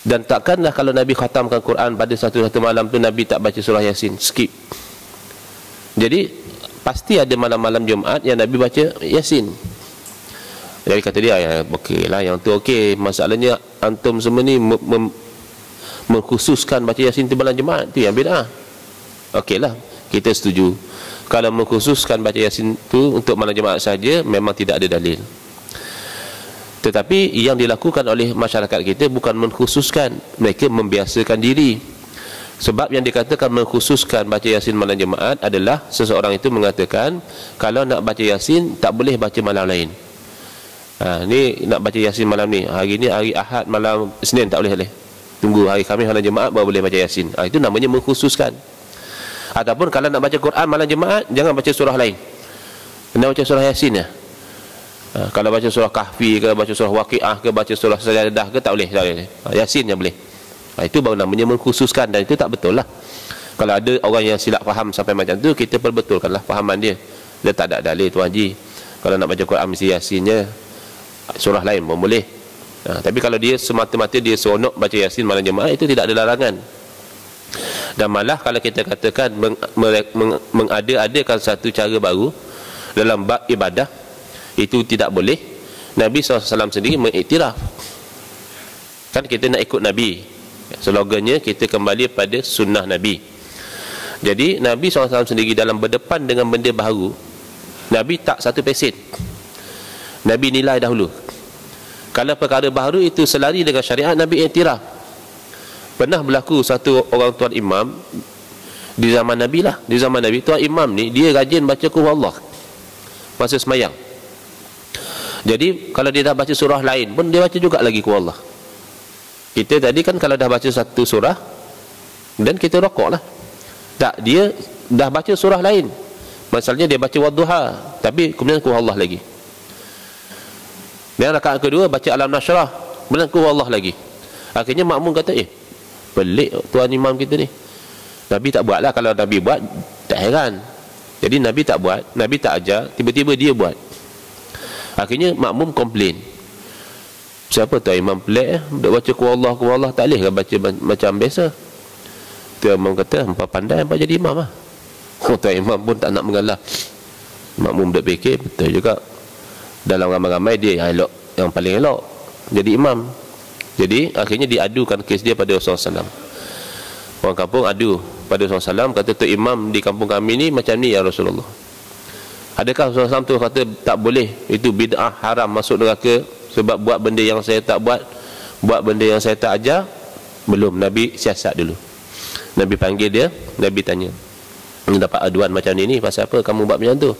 dan takkanlah kalau Nabi khatamkan Quran pada satu-satu malam tu Nabi tak baca surah Yasin. Skip. Jadi pasti ada malam-malam Jumaat yang Nabi baca Yasin. Jadi kata dia ya okey lah yang tu okey. Masalahnya antum semua ni mengkhususkan baca yasin itu malam jemaat itu yang bid'ah. Okeylah kita setuju. Kalau mengkhususkan baca yasin itu untuk malam jemaat saja memang tidak ada dalil tetapi yang dilakukan oleh masyarakat kita bukan mengkhususkan mereka membiasakan diri. Sebab yang dikatakan mengkhususkan baca yasin malam jemaat adalah seseorang itu mengatakan kalau nak baca yasin tak boleh baca malam lain. Ha, ni nak baca yasin malam ni hari ni hari ahad malam senin tak boleh boleh. Tunggu hari kami malam jemaat baru boleh baca yasin. Ha, itu namanya mengkhususkan. Ataupun kalau nak baca Quran malam jemaat jangan baca surah lain. Kena baca surah yasin ya ha, kalau baca surah kahfi ke baca surah waqiah ke baca surah sajadah ke tak boleh, tak boleh. Ha, yasin yang boleh. Ha, itu baru namanya mengkhususkan dan itu tak betul lah. Kalau ada orang yang silap faham sampai macam tu kita perbetulkan lah fahaman dia. Dia tak ada dalil tu haji. Kalau nak baca Quran mesti yasinnya. Surah lain pun boleh. Ha, tapi kalau dia semata-mata dia seronok baca yasin malam jemaah itu tidak ada larangan. Dan malah kalau kita katakan meng, meng, mengada-adakan satu cara baru dalam bab ibadah itu tidak boleh. Nabi SAW sendiri mengiktiraf. Kan kita nak ikut Nabi. Slogannya kita kembali pada sunnah Nabi. Jadi Nabi SAW sendiri dalam berdepan dengan benda baru Nabi tak satu pesen Nabi nilai dahulu. Kalau perkara baru itu selari dengan syariat Nabi iktiraf. Pernah berlaku satu orang tuan imam di zaman Nabi lah. Di zaman Nabi tuan imam ni dia rajin baca kuh Allah masa semayang jadi kalau dia dah baca surah lain pun dia baca juga lagi kuh Allah. Kita tadi kan kalau dah baca satu surah dan kita rokok lah tak dia dah baca surah lain. Masalahnya dia baca wadduha tapi kemudian kuh Allah lagi. Dan rakaat kedua baca alam nasyrah kemudian kuh Allah lagi. Akhirnya makmum kata eh pelik tuan imam kita ni. Nabi tak buat lah kalau Nabi buat tak heran. Jadi Nabi tak buat Nabi tak ajar tiba-tiba dia buat akhirnya makmum komplain. Siapa tuan imam pelik eh? Duk baca ku Allah ku Allah tak boleh kan baca macam biasa? Tuan imam kata hampa pandai hampa jadi imam lah oh, tuan imam pun tak nak mengalah. Makmum duk fikir betul juga. Dalam ramai-ramai dia yang elok yang paling elok jadi imam. Jadi akhirnya diadukan kes dia pada Rasulullah SAW. Orang kampung adu pada Rasulullah SAW kata tu imam di kampung kami ni macam ni ya Rasulullah. Adakah Rasulullah SAW tu kata tak boleh? Itu bid'ah haram masuk neraka sebab buat benda yang saya tak buat buat benda yang saya tak ajar? Belum. Nabi siasat dulu. Nabi panggil dia Nabi tanya ini dapat aduan macam ni pasal apa kamu buat macam tu?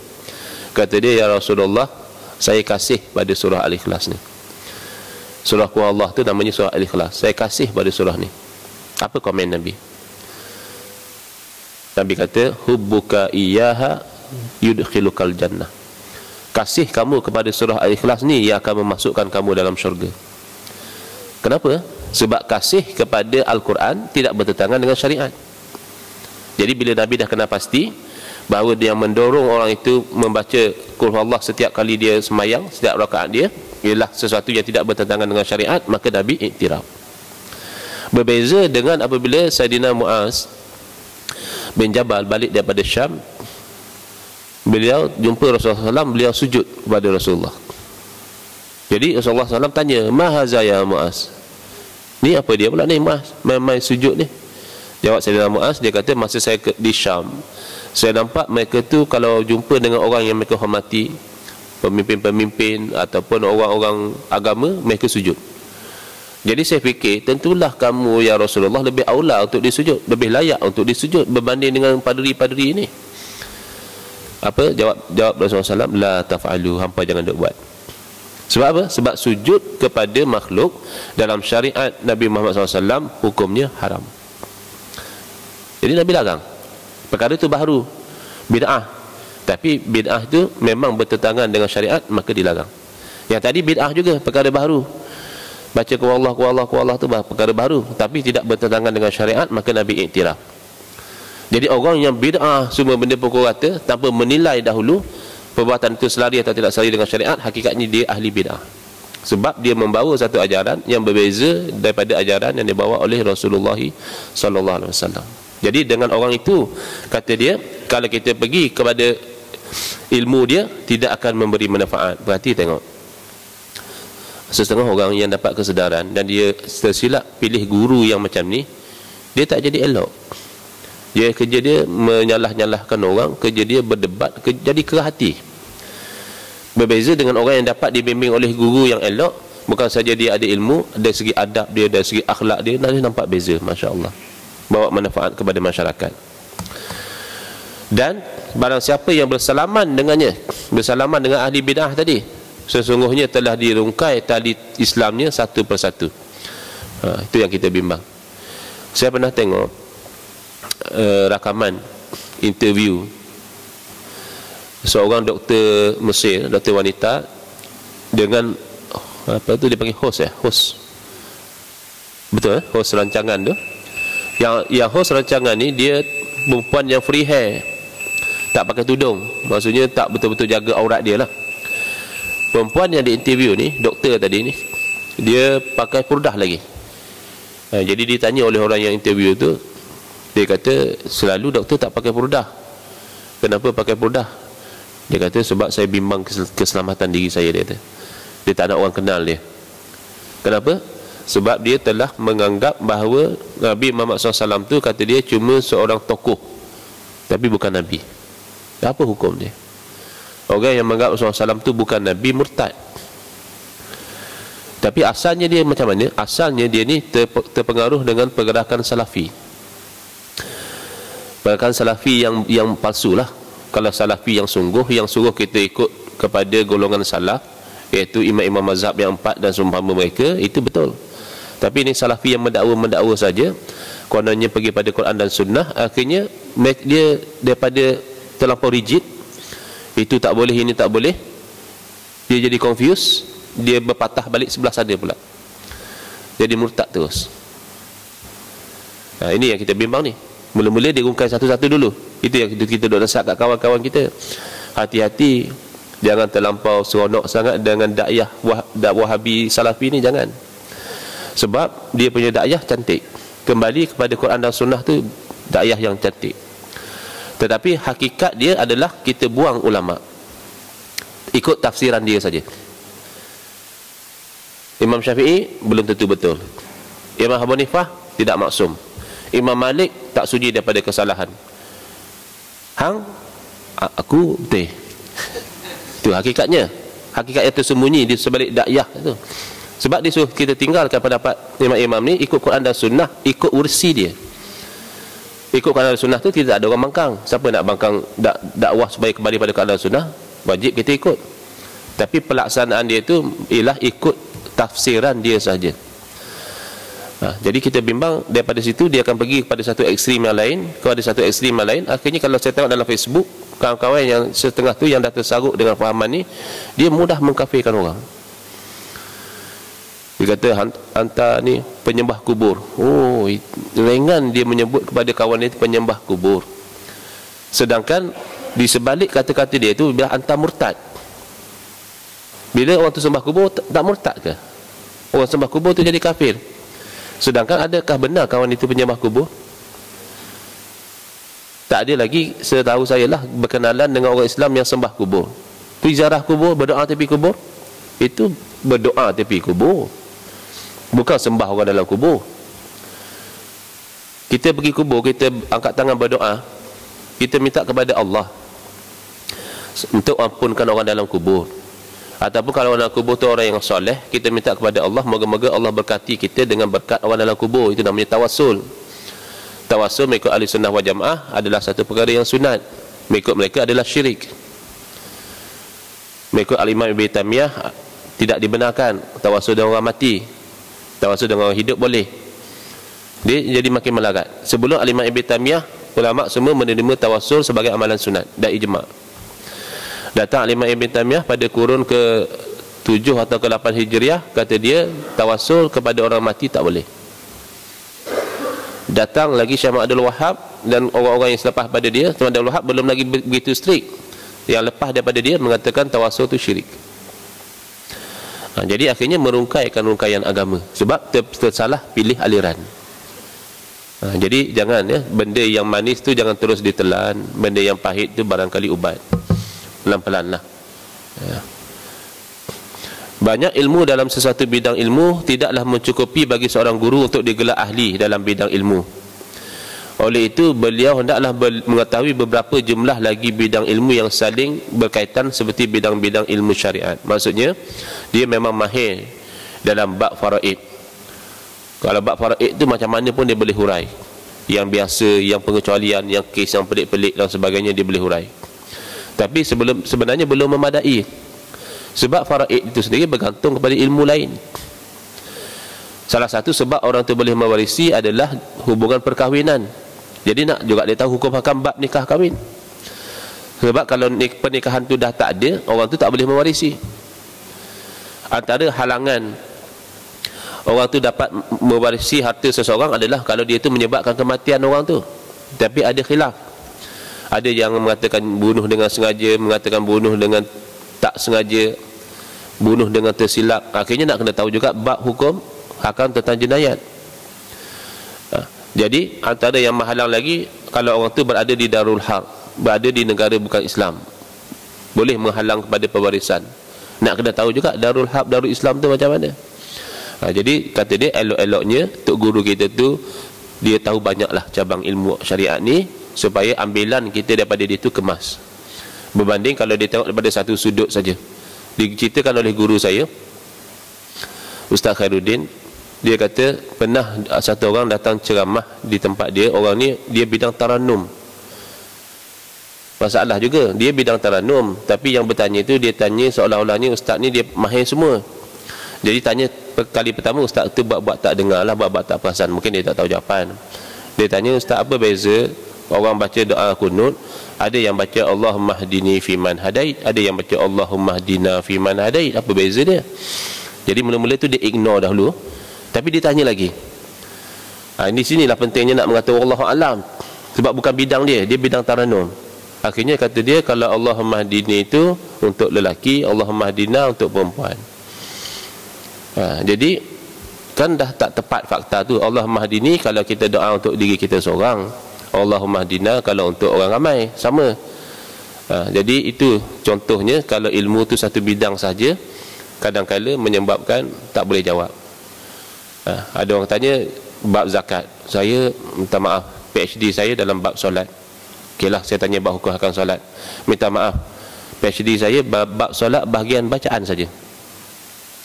Kata dia ya Rasulullah saya kasih pada surah Al-Ikhlas ni. Surah ku Allah tu namanya surah Al-Ikhlas. Saya kasih pada surah ni. Apa komen Nabi? Nabi kata hubbuka iyaha yudkhilukal jannah. Kasih kamu kepada surah Al-Ikhlas ni ia akan memasukkan kamu dalam syurga. Kenapa? Sebab kasih kepada Al-Quran tidak bertentangan dengan syariat. Jadi bila Nabi dah kena pasti bahawa dia mendorong orang itu membaca Qul Allah setiap kali dia semayang setiap rakaat dia ialah sesuatu yang tidak bertentangan dengan syariat maka Nabi iktiraf. Berbeza dengan apabila Sayyidina Muaz bin Jabal balik daripada Syam beliau jumpa Rasulullah SAW beliau sujud kepada Rasulullah. Jadi Rasulullah SAW tanya mahaza ya Muaz? Ni apa dia pula ni Muaz? Main-main sujud ni. Jawab Sayyidina Muaz dia kata masa saya di Syam saya nampak mereka tu kalau jumpa dengan orang yang mereka hormati pemimpin-pemimpin ataupun orang-orang agama mereka sujud. Jadi saya fikir tentulah kamu ya Rasulullah lebih aula untuk disujud lebih layak untuk disujud berbanding dengan padri-padri ini apa? Jawab jawab Rasulullah SAW la taf'alu. Hampa jangan duk buat. Sebab apa? sebab sujud kepada makhluk dalam syariat Nabi Muhammad SAW hukumnya haram. Jadi Nabi larang. Perkara itu baru. Bid'ah. Tapi bid'ah itu memang bertentangan dengan syariat maka dilarang. Yang tadi bid'ah juga perkara baru. Baca ku Allah ku Allah ku Allah tu perkara baru. Tapi tidak bertentangan dengan syariat maka Nabi iktiraf jadi orang yang bid'ah semua benda pokok rata tanpa menilai dahulu perbuatan itu selari atau tidak selari dengan syariat hakikatnya dia ahli bid'ah. Sebab dia membawa satu ajaran yang berbeza daripada ajaran yang dibawa oleh Rasulullah sallallahu alaihi wasallam. Jadi dengan orang itu kata dia kalau kita pergi kepada ilmu dia tidak akan memberi manfaat. Berarti tengok. Setengah orang yang dapat kesedaran dan dia tersilap pilih guru yang macam ni dia tak jadi elok dia kerja dia menyalah-nyalahkan orang kerja dia berdebat ke, jadi kerah hati. Berbeza dengan orang yang dapat dibimbing oleh guru yang elok bukan saja dia ada ilmu dari segi adab dia dari segi akhlak dia dia nampak beza Masya Allah bawa manfaat kepada masyarakat. Dan barang siapa yang bersalaman dengannya bersalaman dengan ahli bid'ah tadi sesungguhnya telah dirungkai tali Islamnya satu persatu. Ha, itu yang kita bimbang. Saya pernah tengok uh, rakaman interview. Seorang doktor Mesir doktor wanita dengan apa tu dia panggil host ya host. Betul eh? Host rancangan tu. Yang yang host rancangan ni dia perempuan yang free hair. Tak pakai tudung. Maksudnya tak betul-betul jaga aurat dia lah. Perempuan yang diinterview ni doktor tadi ni dia pakai purdah lagi. Ha, jadi ditanya oleh orang yang interview tu dia kata selalu doktor tak pakai purdah kenapa pakai purdah dia kata sebab saya bimbang keselamatan diri saya dia kata. Dia tak nak orang kenal dia. Kenapa? sebab dia telah menganggap bahawa Nabi Muhammad SAW tu kata dia cuma seorang tokoh tapi bukan Nabi. Apa hukum dia? orang yang menganggap SAW tu bukan Nabi murtad. Tapi asalnya dia macam mana? asalnya dia ni terpengaruh dengan pergerakan salafi pergerakan salafi yang yang palsu lah kalau salafi yang sungguh yang sungguh kita ikut kepada golongan salaf iaitu imam-imam mazhab yang empat dan seumpama mereka itu betul. Tapi ini salafi yang mendakwa-mendakwa saja. Kononnya pergi pada Quran dan sunnah akhirnya dia daripada terlampau rigid itu tak boleh ini tak boleh dia jadi confused dia berpatah balik sebelah sana pula. Jadi murtad terus. Nah, ini yang kita bimbang ni mula-mula dia gungkai satu-satu dulu. Itu yang kita, kita duduk nasihat kat kawan-kawan kita. Hati-hati jangan terlampau seronok sangat dengan dakwah wah, wahabi salafi ni jangan. Sebab dia punya dakwah cantik. Kembali kepada Quran dan sunnah tu dakwah yang cantik. Tetapi hakikat dia adalah kita buang ulama. Ikut tafsiran dia saja. Imam Syafi'i belum tentu betul. Imam Abu Nifah tidak maksum Imam Malik tak suji daripada kesalahan Hang aku betul itu hakikatnya. Hakikat yang tersembunyi di sebalik dakyah itu. Sebab dia suruh kita tinggalkan pendapat imam-imam ni ikut Quran dan sunnah, ikut ursi dia. Ikut Quran dan sunnah tu tidak ada orang bangkang. Siapa nak bangkang dak dakwah supaya kembali pada Quran dan sunnah? Wajib kita ikut. Tapi pelaksanaan dia itu ialah ikut tafsiran dia saja. Ha, jadi kita bimbang daripada situ dia akan pergi kepada satu ekstrim yang lain, kepada satu ekstrim yang lain. Akhirnya kalau saya tengok dalam Facebook, kawan-kawan yang setengah tu yang dah tersaruk dengan fahaman ni dia mudah mengkafirkan orang. Dia kata hantar ni penyembah kubur. Oh ringan dia menyebut kepada kawan dia penyembah kubur. Sedangkan di sebalik kata-kata dia tu bila hantar murtad bila orang tu sembah kubur tak murtad ke? Orang sembah kubur tu jadi kafir sedangkan adakah benar kawan itu penyembah kubur? Tak ada lagi. Setahu saya lah berkenalan dengan orang Islam yang sembah kubur. Pergi ziarah kubur berdoa tepi kubur? Itu berdoa tepi kubur. Bukan sembah orang dalam kubur. Kita pergi kubur kita angkat tangan berdoa. Kita minta kepada Allah untuk ampunkan orang dalam kubur ataupun kalau dalam kubur tu orang yang soleh kita minta kepada Allah moga-moga Allah berkati kita dengan berkat orang dalam kubur. Itu namanya tawassul. Tawasul mengikut ahli sunnah wal jamaah adalah satu perkara yang sunat. Mengikut mereka adalah syirik. Mengikut al-imam Ibn Tamiyah tidak dibenarkan. Tawasul dengan orang mati. Tawasul dengan orang hidup boleh. Dia jadi makin melarat. Sebelum al-imam Ibn Tamiyah ulama semua menerima tawasul sebagai amalan sunat. Dan ijma' datang al-imam Ibn Tamiyah pada kurun ke 7 atau ke 8 hijriah kata dia tawasul kepada orang mati tak boleh. Datang lagi Syekh Abdul Wahab dan orang-orang yang selepas pada dia Syekh Abdul Wahab belum lagi begitu strict. Yang lepas daripada dia mengatakan tawasul itu syirik. Ha, jadi akhirnya merungkaikan rungkaian agama sebab ter tersalah pilih aliran. Ha, jadi jangan ya benda yang manis tu jangan terus ditelan benda yang pahit tu barangkali ubat pelan-pelan lah ya. Banyak ilmu dalam sesuatu bidang ilmu tidaklah mencukupi bagi seorang guru untuk digelar ahli dalam bidang ilmu. oleh itu beliau hendaklah mengetahui beberapa jumlah lagi bidang ilmu yang saling berkaitan seperti bidang-bidang ilmu syariat. Maksudnya dia memang mahir dalam bab faraid. Kalau bab faraid itu macam mana pun dia boleh hurai. Yang biasa, yang pengecualian, yang kes yang pelik-pelik dan sebagainya dia boleh hurai. Tapi sebelum sebenarnya belum memadai. Sebab faraid itu sendiri bergantung kepada ilmu lain. Salah satu sebab orang itu boleh mewarisi adalah hubungan perkahwinan. Jadi nak juga dia tahu hukum hakam bab nikah kahwin. Sebab kalau pernikahan tu dah tak ada, orang tu tak boleh mewarisi. Antara halangan orang tu dapat mewarisi harta seseorang adalah kalau dia tu menyebabkan kematian orang tu. Tapi ada khilaf. Ada yang mengatakan bunuh dengan sengaja, mengatakan bunuh dengan tak sengaja, bunuh dengan tersilap. Akhirnya nak kena tahu juga bab hukum hakam tentang jenayat. Jadi antara yang menghalang lagi kalau orang tu berada di Darul Haq, berada di negara bukan Islam. Boleh menghalang kepada pewarisan. Nak kena tahu juga Darul Haq, Darul Islam tu macam mana. Ha, jadi kata dia elok-eloknya tok guru kita tu dia tahu banyaklah cabang ilmu syariat ni supaya ambilan kita daripada dia tu kemas. Berbanding kalau dia tengok daripada satu sudut saja. Diceritakan oleh guru saya Ustaz Khairuddin dia kata pernah satu orang datang ceramah di tempat dia orang ni dia bidang taranum masalah juga dia bidang taranum tapi yang bertanya itu dia tanya seolah-olahnya ustaz ni dia mahir semua jadi tanya kali pertama ustaz tu buat-buat tak dengar lah buat-buat tak perasan mungkin dia tak tahu jawapan dia tanya ustaz apa beza orang baca doa kunut ada yang baca Allahumma hdini fiman hadait ada yang baca Allahumma hdina fiman hadait apa beza dia jadi mula-mula tu dia ignore dahulu tapi dia tanya lagi. Ha, di sinilah pentingnya nak mengatakan Allah Alam. Sebab bukan bidang dia. Dia bidang taranum. Akhirnya kata dia kalau Allah Mahdini itu untuk lelaki, Allah Mahdina untuk perempuan. Ha, jadi kan dah tak tepat fakta tu. Allah Mahdini kalau kita doa untuk diri kita seorang. Allah Mahdina kalau untuk orang ramai. Sama. Ha, jadi itu contohnya kalau ilmu tu satu bidang saja kadang-kala menyebabkan tak boleh jawab. Ha, ada orang tanya bab zakat. Saya minta maaf PhD saya dalam bab solat. Okeylah saya tanya bab hukum akan solat. Minta maaf. PhD saya bab, bab solat bahagian bacaan saja.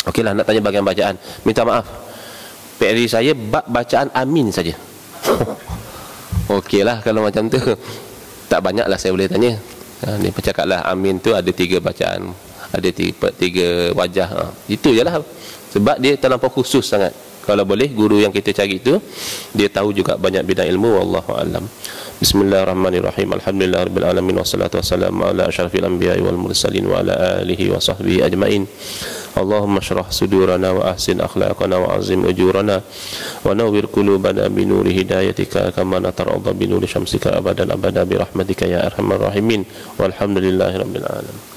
Okeylah nak tanya bahagian bacaan. Minta maaf. PhD saya bab bacaan amin saja. Okeylah kalau macam tu. Tak banyaklah saya boleh tanya. Ha, ni percakaplah amin tu ada tiga bacaan. Ada tiga, tiga wajah. Ha, itu je lah. Sebab dia terlampau khusus sangat kalau boleh guru yang kita cari itu dia tahu juga banyak bidang ilmu wallahu alam Bismillahirrahmanirrahim. Alhamdulillahirabbil alamin. Wassalatu wassalamu ala asyrafil anbiya'i wal mursalin wa ala alihi wa sahbihi ajmain. Allahumma syrah sudurana wa ahsin akhlaqana wa azim ujurana wa nawwir qulubana bi nuri hidayatika kama natarada bi nuri syamsika abadan abada bi rahmatika ya arhamar rahimin. Walhamdulillahirabbil alamin